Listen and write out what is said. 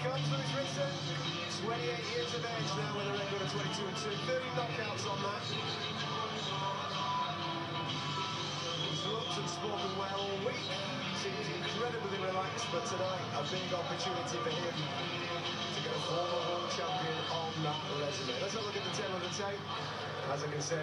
comes Lewis Ritson, 28 years of age now with a record of 22 and 2, 30 knockouts on that. He's looked and spoken well all week, seems incredibly relaxed, but tonight a big opportunity for him to get a former world champion on that resume. Let's have a look at the tale of the tape. As I can say,